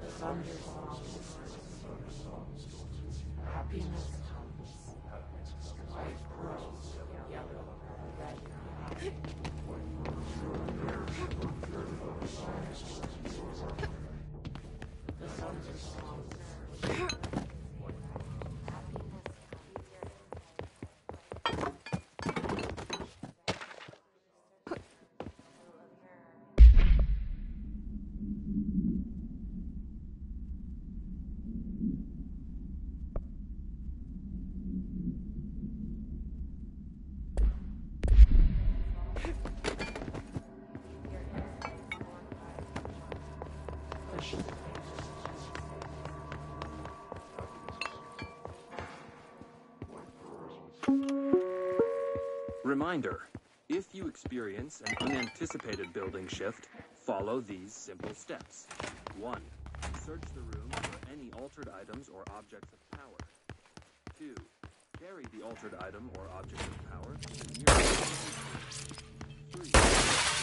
The thunder songs. Happiness. Reminder, if you experience an unanticipated building shift, follow these simple steps. 1. Search the room for any altered items or objects of power. 2. Carry the altered item or object of power to the nearest 3.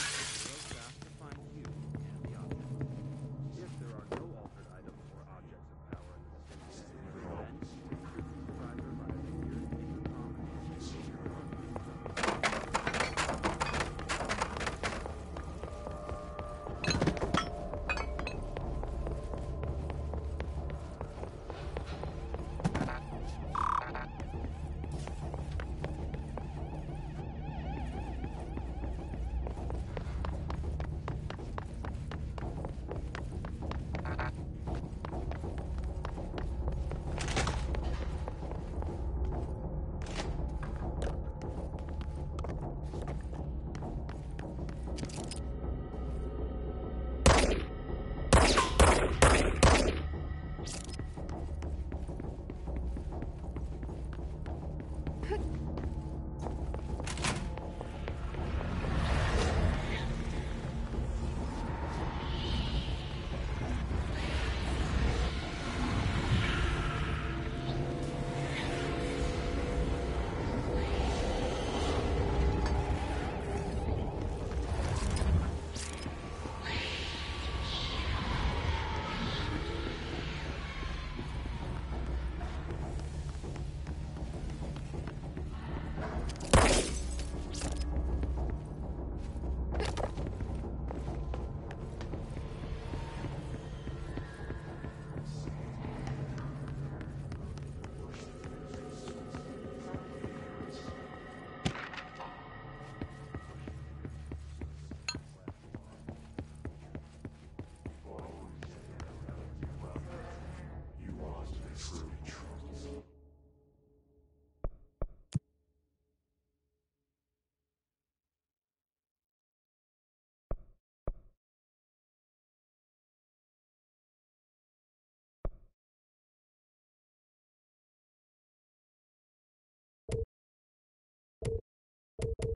you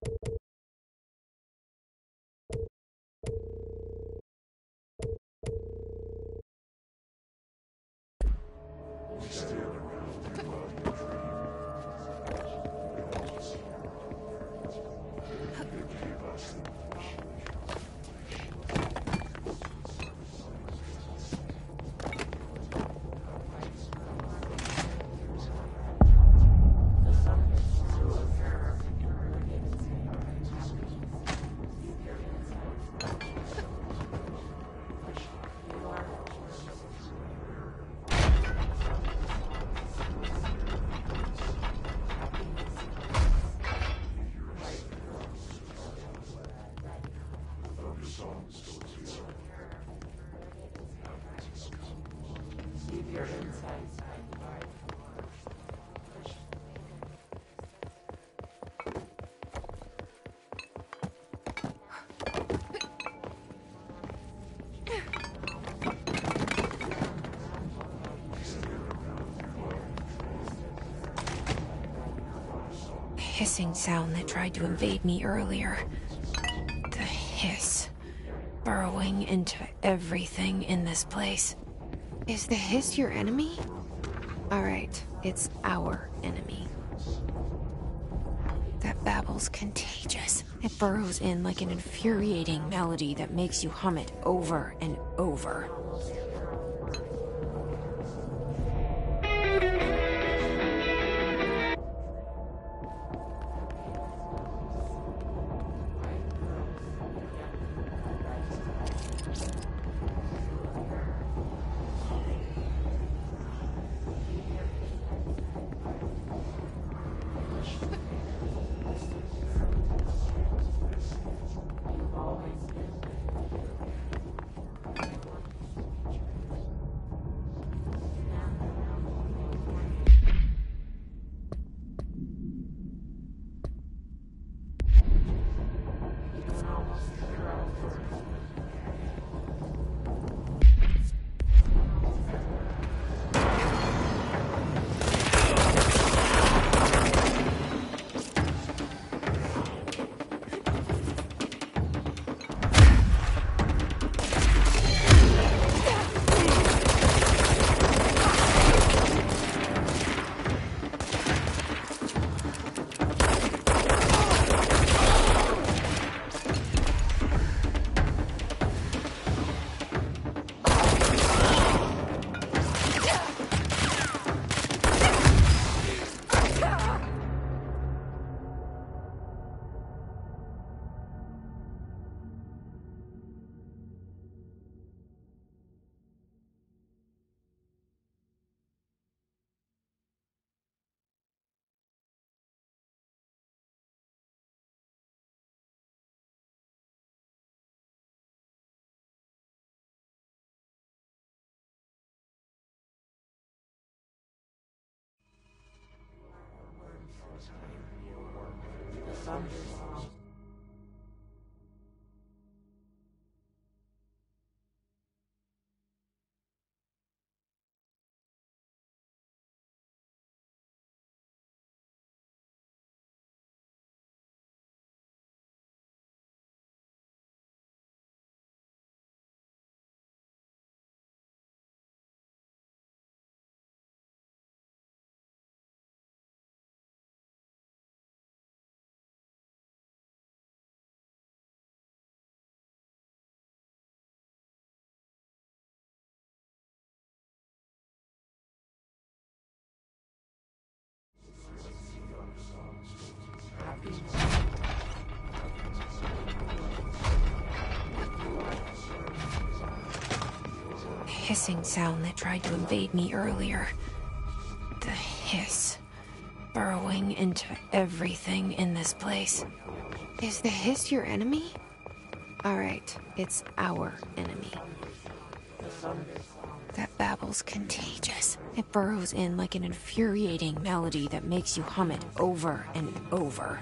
hissing sound that tried to invade me earlier. The hiss. Burrowing into everything in this place. Is the hiss your enemy? Alright, it's our enemy. That babble's contagious. It burrows in like an infuriating melody that makes you hum it over and over. Hissing sound that tried to invade me earlier. The hiss. Burrowing into everything in this place. Is the hiss your enemy? Alright, it's our enemy. That babble's contagious. It burrows in like an infuriating melody that makes you hum it over and over.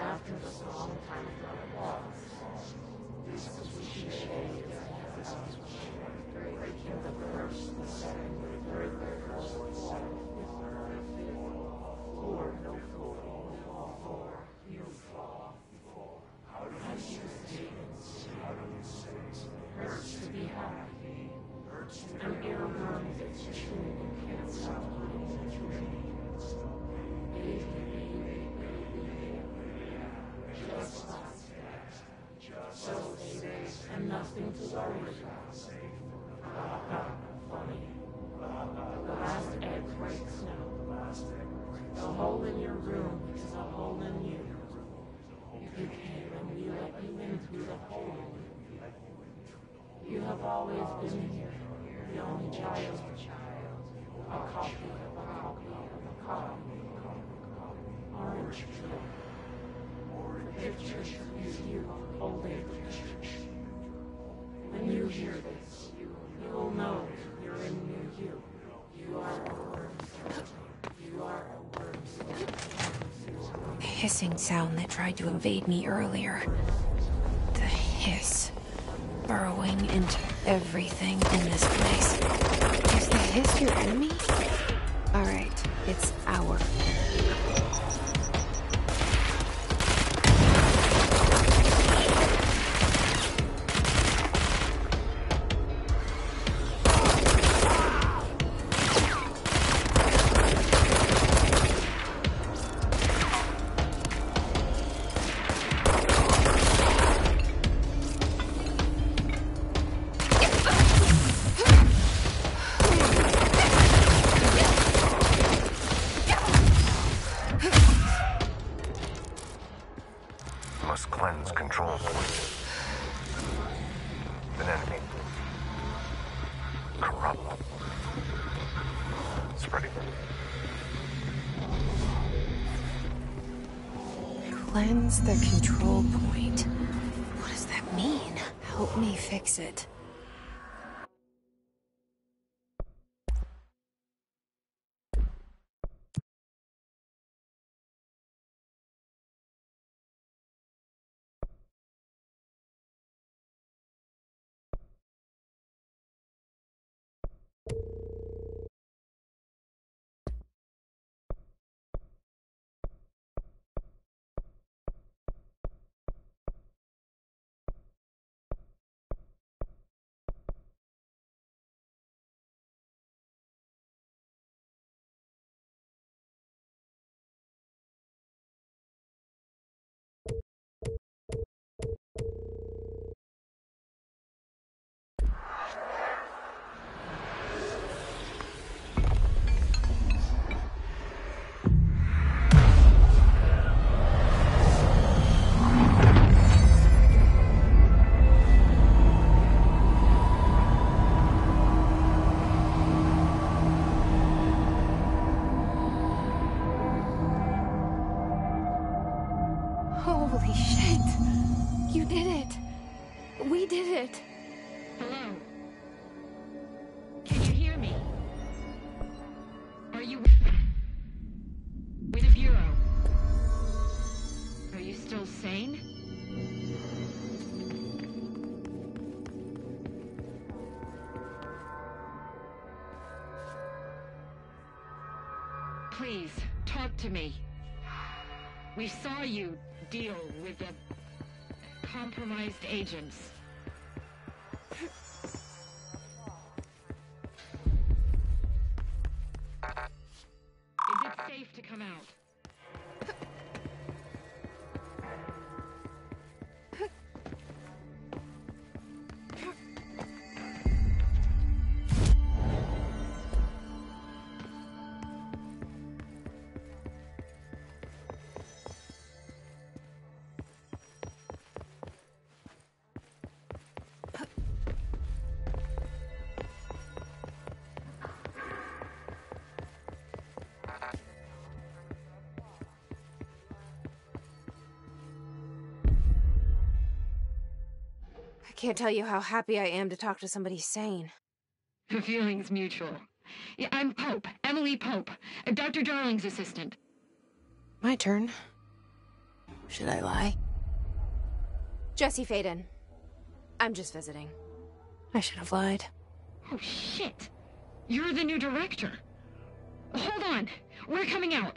After the song time for applause, this is what she shaves breaking the first, the second, the third, the fourth, the fifth, Lord, no floor, no floor, you fall. How do you say How do you say Hurts to be happy. Hurts to be happy. Air that's true and can't stop. Running the baby, baby, baby, just like that. So safe and nothing to worry about. Funny. The last egg breaks now. The hole in your room is a hole in you. You came and we let you in through the hole. You have always been here, the only child. A copy of a copy of a copy. Orange tree. The picture is you picture. When you hear this, you will know you're in new you. You are a worm. You are a worm. The hissing sound that tried to invade me earlier. The hiss. Burrowing into everything in this place. Is the hiss your enemy? Alright, it's our Cleanse control point. An enemy. Corrup. Spreading. Cleanse the control point. What does that mean? Help me fix it. Please, talk to me. We saw you deal with the compromised agents. Can't tell you how happy I am to talk to somebody sane. The feeling's mutual. Yeah, I'm Pope, Emily Pope, Dr. Darling's assistant. My turn. Should I lie? Jesse Faden. I'm just visiting. I should have lied. Oh, shit. You're the new director. Hold on. We're coming out.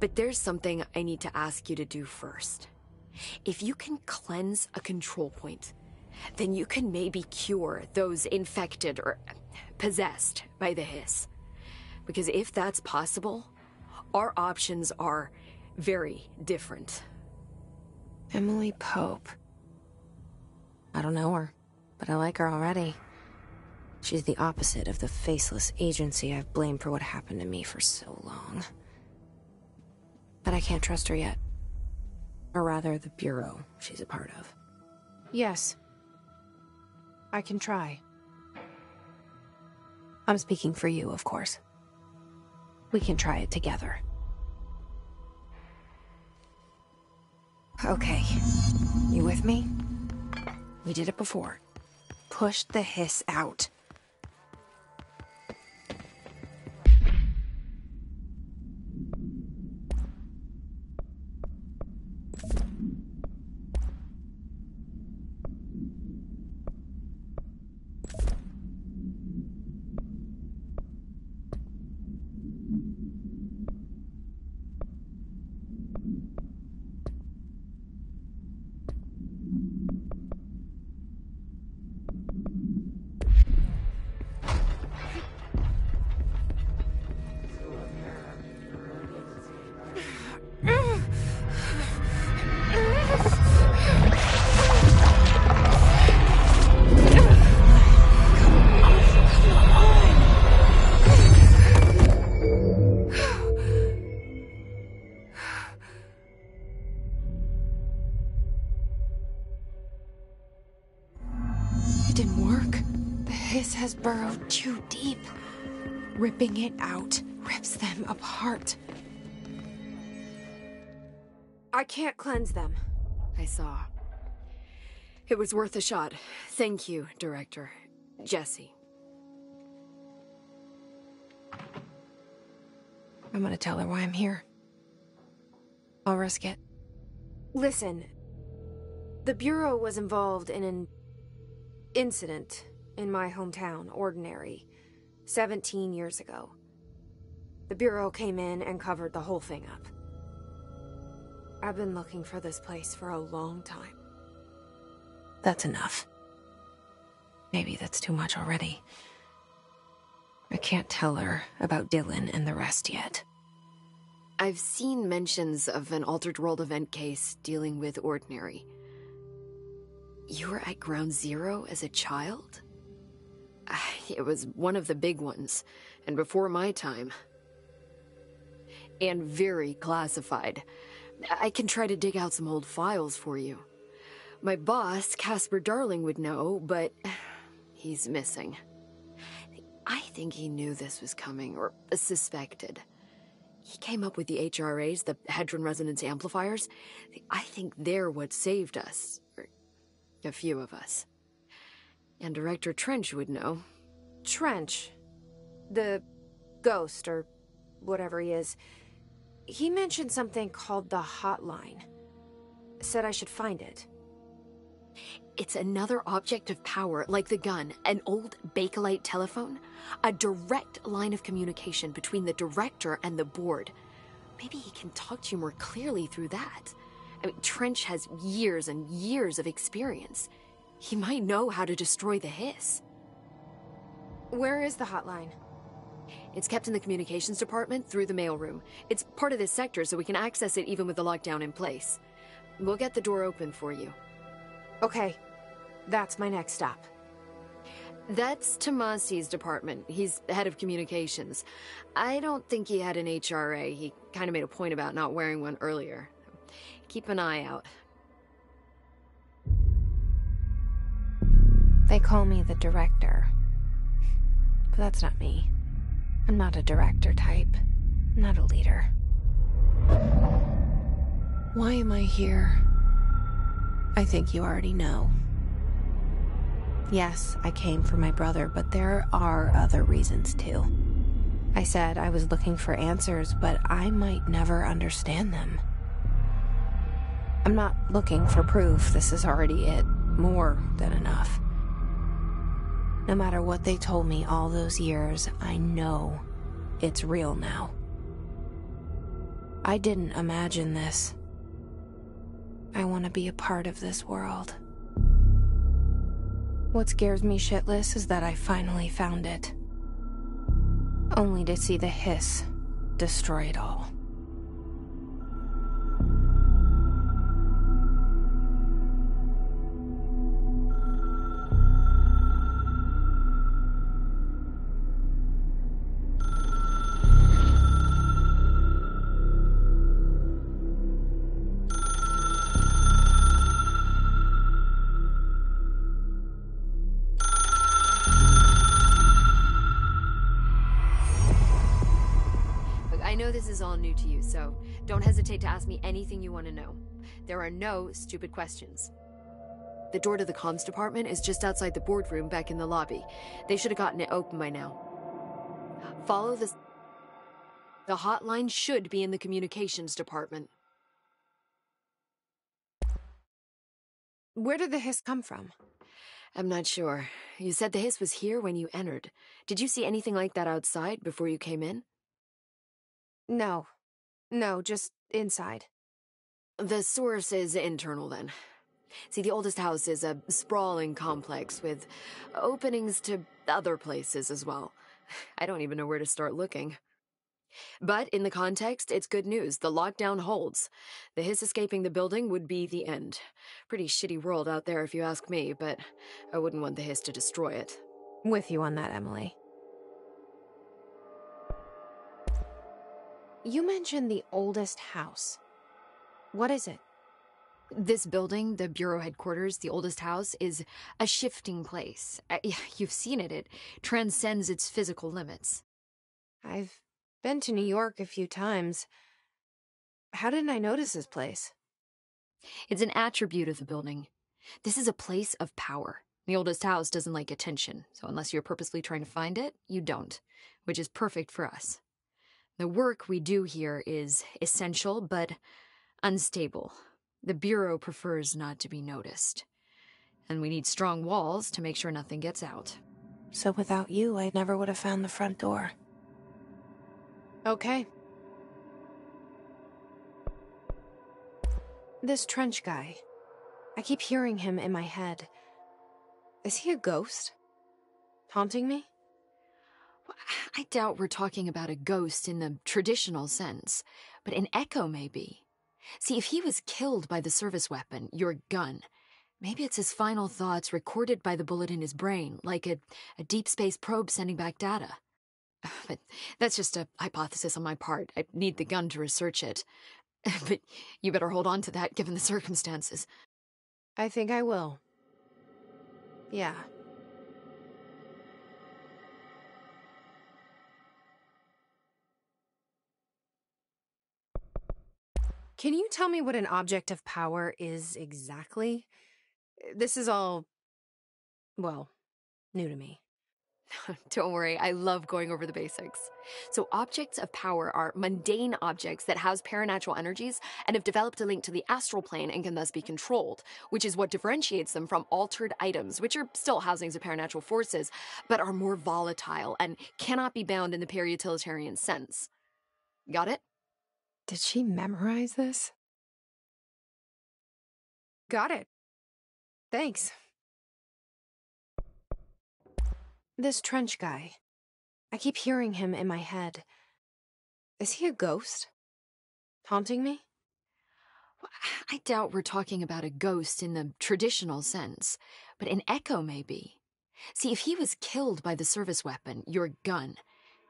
But there's something I need to ask you to do first. If you can cleanse a control point, then you can maybe cure those infected or possessed by the hiss. Because if that's possible, our options are very different. Emily Pope. I don't know her, but I like her already. She's the opposite of the faceless agency I've blamed for what happened to me for so long. But I can't trust her yet. Or rather, the Bureau she's a part of. Yes. I can try. I'm speaking for you, of course. We can try it together. Okay. You with me? We did it before. Push the hiss out. Didn't work. The hiss has burrowed too deep. Ripping it out rips them apart. I can't cleanse them. I saw. It was worth a shot. Thank you, Director. Jesse. I'm gonna tell her why I'm here. I'll risk it. Listen, the Bureau was involved in an incident in my hometown, Ordinary, 17 years ago. The Bureau came in and covered the whole thing up. I've been looking for this place for a long time. That's enough. Maybe that's too much already. I can't tell her about Dylan and the rest yet. I've seen mentions of an Altered World event case dealing with Ordinary. You were at Ground Zero as a child? It was one of the big ones, and before my time. And very classified. I can try to dig out some old files for you. My boss, Casper Darling, would know, but he's missing. I think he knew this was coming, or suspected. He came up with the HRAs, the Hedron Resonance Amplifiers. I think they're what saved us. A few of us. And Director Trench would know. Trench. The ghost, or whatever he is. He mentioned something called the Hotline. Said I should find it. It's another object of power, like the gun, an old Bakelite telephone. A direct line of communication between the director and the board. Maybe he can talk to you more clearly through that. I mean, Trench has years and years of experience. He might know how to destroy the hiss. Where is the hotline? It's kept in the communications department through the mailroom. It's part of this sector, so we can access it even with the lockdown in place. We'll get the door open for you. Okay, that's my next stop. That's Tommasi's department. He's head of communications. I don't think he had an HRA. He kind of made a point about not wearing one earlier. Keep an eye out. They call me the director. But that's not me. I'm not a director type. I'm not a leader. Why am I here? I think you already know. Yes, I came for my brother, but there are other reasons too. I said I was looking for answers, but I might never understand them. I'm not looking for proof, this is already it. More than enough. No matter what they told me all those years, I know it's real now. I didn't imagine this. I want to be a part of this world. What scares me shitless is that I finally found it. Only to see the hiss destroy it all. This is all new to you, so don't hesitate to ask me anything you want to know. There are no stupid questions. The door to the comms department is just outside the boardroom back in the lobby. They should have gotten it open by now. Follow this. The hotline should be in the communications department. Where did the hiss come from? I'm not sure. You said the hiss was here when you entered. Did you see anything like that outside before you came in? No. No, just inside. The source is internal then. See, the oldest house is a sprawling complex with openings to other places as well. I don't even know where to start looking. But in the context, it's good news. The lockdown holds. The hiss escaping the building would be the end. Pretty shitty world out there if you ask me, but I wouldn't want the hiss to destroy it. With you on that, Emily. You mentioned the oldest house. What is it? This building, the Bureau headquarters, the oldest house, is a shifting place. Uh, you've seen it, it transcends its physical limits. I've been to New York a few times. How didn't I notice this place? It's an attribute of the building. This is a place of power. The oldest house doesn't like attention, so unless you're purposely trying to find it, you don't, which is perfect for us. The work we do here is essential but unstable. The Bureau prefers not to be noticed. And we need strong walls to make sure nothing gets out. So without you, I never would have found the front door. Okay. This trench guy. I keep hearing him in my head. Is he a ghost? Haunting me? I doubt we're talking about a ghost in the traditional sense, but an echo maybe. See, if he was killed by the service weapon, your gun, maybe it's his final thoughts recorded by the bullet in his brain, like a, a deep space probe sending back data. But that's just a hypothesis on my part. I need the gun to research it. But you better hold on to that given the circumstances. I think I will. Yeah. Can you tell me what an object of power is exactly? Eh, this is all, well, new to me. Don't worry, I love going over the basics. So, objects of power are mundane objects that house paranatural energies and have developed a link to the astral plane and can thus be controlled, which is what differentiates them from altered items, which are still housings of paranatural forces, but are more volatile and cannot be bound in the peri-utilitarian sense. Got it? Did she memorize this? Got it. Thanks. This trench guy. I keep hearing him in my head. Is he a ghost? Haunting me? I doubt we're talking about a ghost in the traditional sense, but an echo maybe. See, if he was killed by the service weapon, your gun,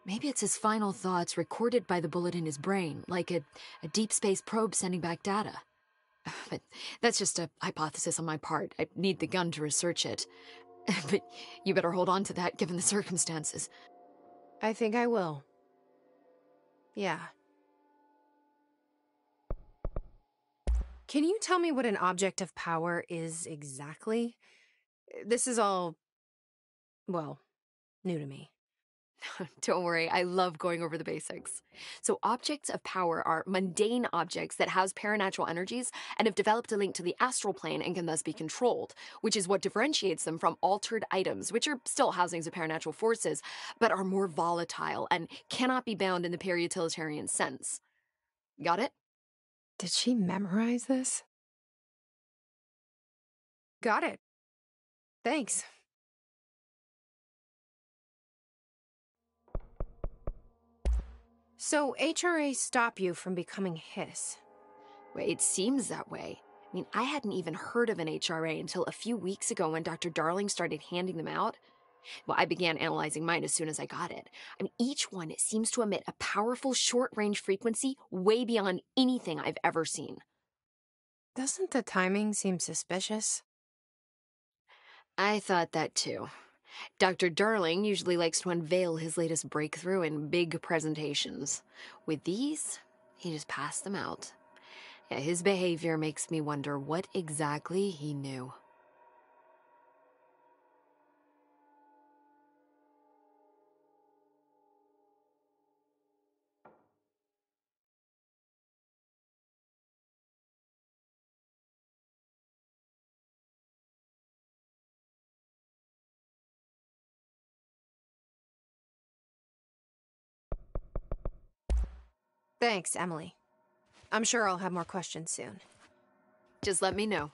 maybe it's his final thoughts recorded by the bullet in his brain, like a, a deep space probe sending back data. But that's just a hypothesis on my part. I need the gun to research it. but you better hold on to that given the circumstances. I think I will. Yeah. Can you tell me what an object of power is exactly? This is all, well, new to me. Don't worry, I love going over the basics. So, objects of power are mundane objects that house paranatural energies and have developed a link to the astral plane and can thus be controlled, which is what differentiates them from altered items, which are still housings of paranatural forces, but are more volatile and cannot be bound in the peri-utilitarian sense. Got it? Did she memorize this? Got it. Thanks. So, HRA stop you from becoming Hiss? Well, it seems that way. I mean, I hadn't even heard of an HRA until a few weeks ago when Dr. Darling started handing them out. Well, I began analyzing mine as soon as I got it. I mean, each one seems to emit a powerful short range frequency way beyond anything I've ever seen. Doesn't the timing seem suspicious? I thought that too. Dr. Darling usually likes to unveil his latest breakthrough in big presentations. With these, he just passed them out. Yeah, his behavior makes me wonder what exactly he knew. Thanks, Emily. I'm sure I'll have more questions soon. Just let me know.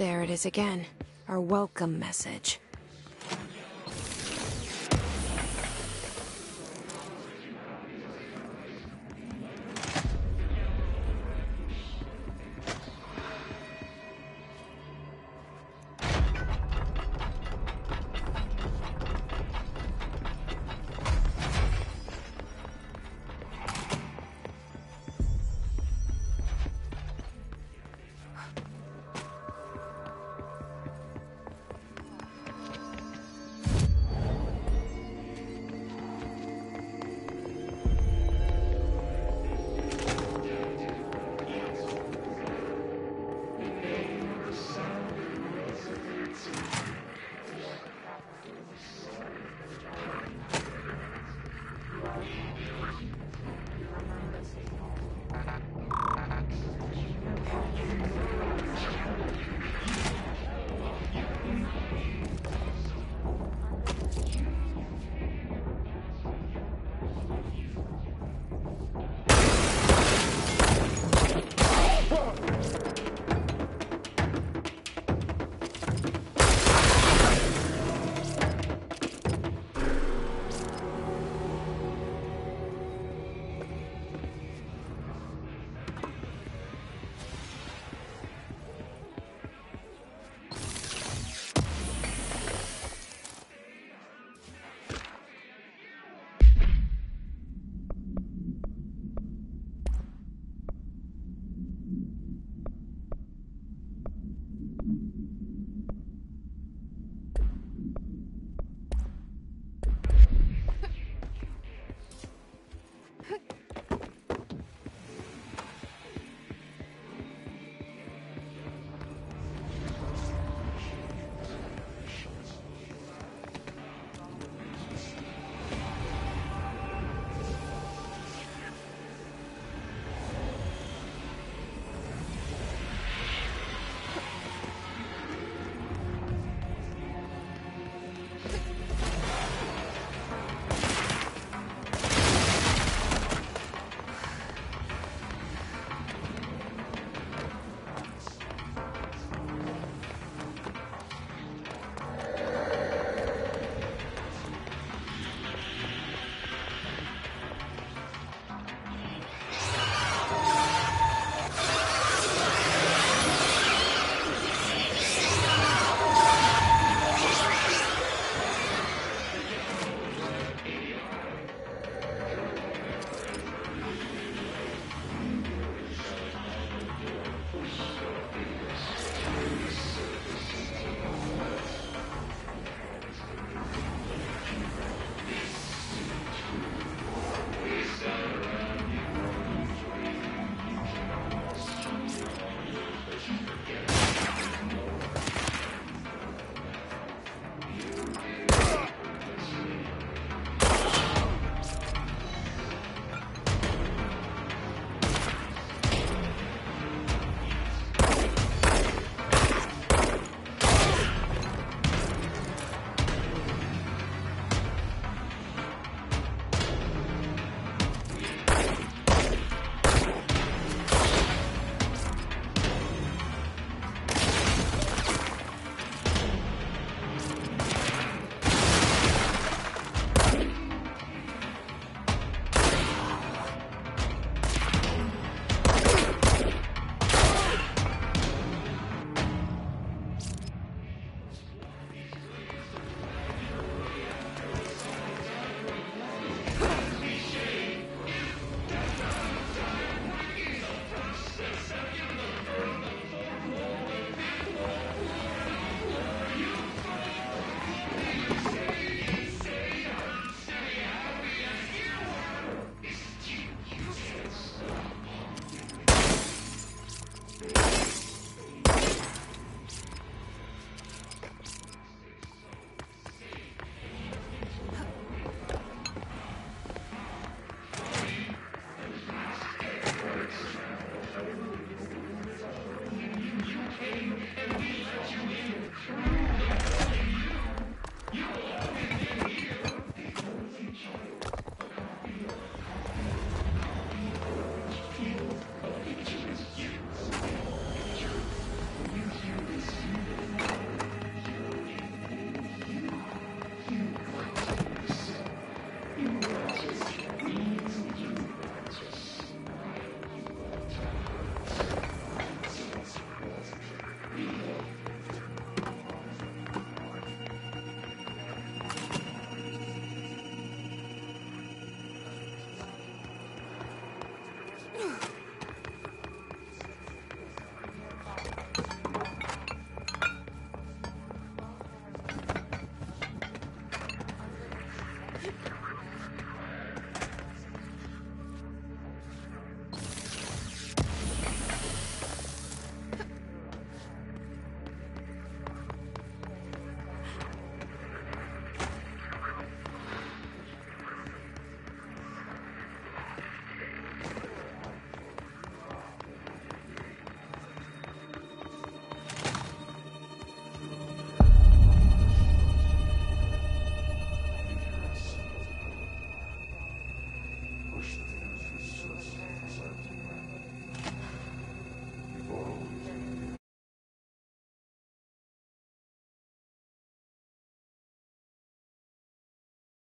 There it is again. Our welcome message.